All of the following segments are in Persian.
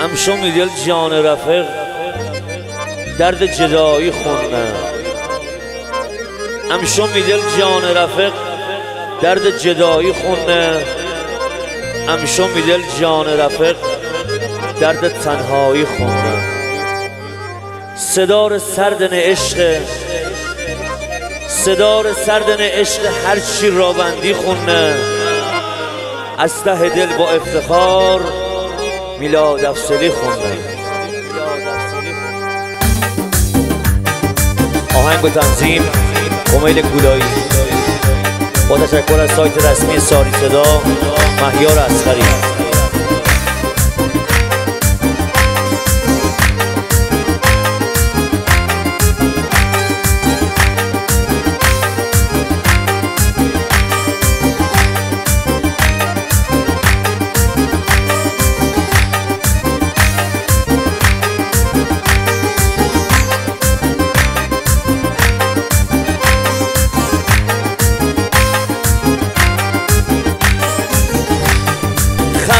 امشو میدل جان رفق درد جدایی خونه امشو میدل جان رفق درد جدایی خونه امشو میدل جان رفق درد تنهایی خونه صدار سردن عشق صدار سردن عشق هرچی رابندی خونه. از ته دل با افتخار میلاد افسلی خوندن آهنگ و تنظیم کمیل کولایی. با تشکر از سایت رسمی ساری صدا مهیار اسخری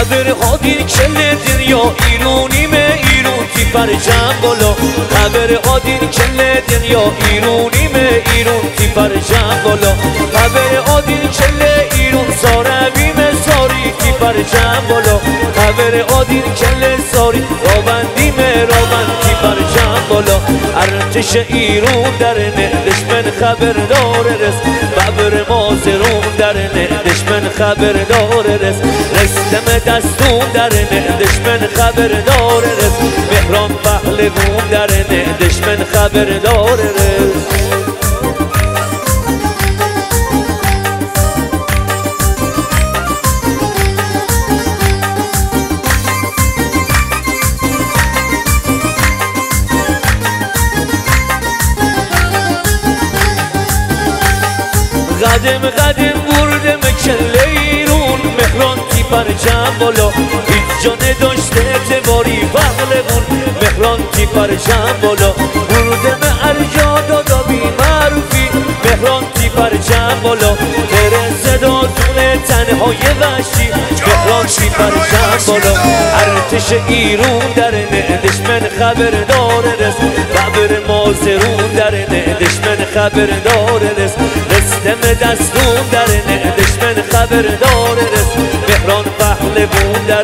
خبر هادین کل دنیا ایرونیم ایرون تی فرجم بالا خبر هادین کل دنیا ایرونیم ایرون تی فرجم بالا خبر هادین کل ایرون سارویم ساری تی فرجم بالا خبر هادین کل ساری رابندیم رابند تی فرجم بالا ارتش ایرون در نهدش من خبر داره رس. ببر مازرون در نهدش من خبر داره رس. رستم دستون در نهدش من خبر داره رس. مهران پهلوون در نهدش من خبر داره رس. قدم قدم بردم کله ایرون. مهران تی پرچم بالا؟ هیچ جا نداشته اعتباری بون مهران تی پرچم بالا؟ بردم ارجا دادا بی معروفی. مهران تی پرچم بالا؟ تره صداتون تنهای وحشی. مهران تی پرچم بالا؟ ارتش ایرون در نهدش من خبر داره رس خبر مازرون در نهدش من خبر داره رس رستم دستون در نهدش من خبر داره رس مهران پهلوون در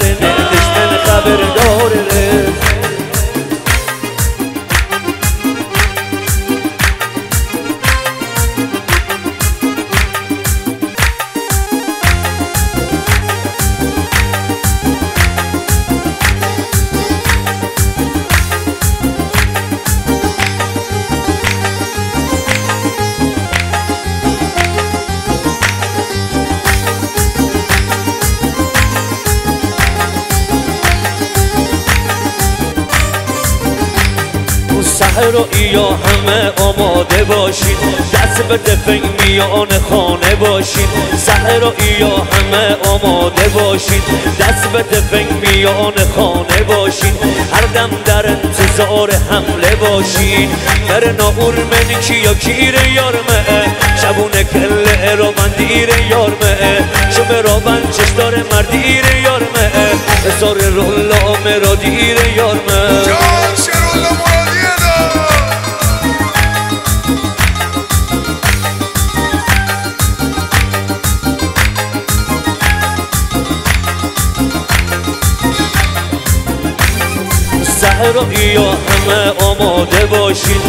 سهر و ایا همه آماده باشین دست به دفنگ میان خانه باشین و ایا همه آماده باشین دست به دفنگ میان خانه باشین هر دم در انتظار حمله باشین بر ناور من کیا کیر یارمه شبونه کله رو من دیر یارمه شب را من چش داره مردیر یارمه اصار رولا مرا ایا همه آماده باشین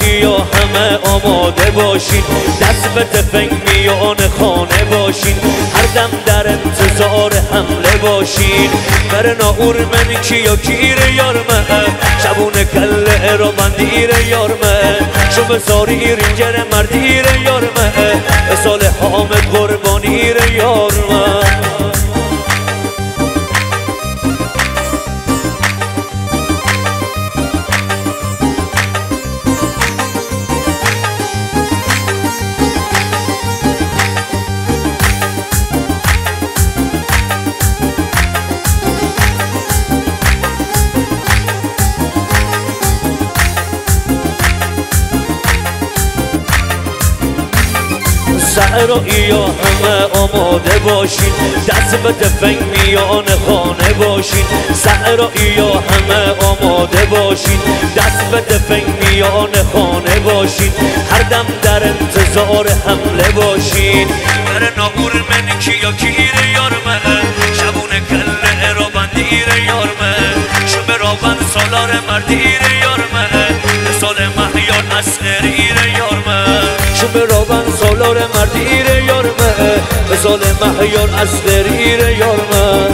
ایا همه آماده باشین دست به تفنگ میان خانه باشین هر دم در انتظار حمله باشین بر ناور من کیا کیر یارمه شبونه کله را من. دیر یارمه شو بزاری رینجر مردیر یارمه سال سهر و ایا همه آماده باشین. دست به دفنگ میان خانه باشین. سهر و ایا همه آماده باشین. دست به تفنگ میان خانه باشین. هر دم در انتظار حمله باشین. بر ناغور من کیا کیره یار من؟ شبون کله را بندیره یار من. شب را بند سالار مردیره سال مهیار از دریر یار من.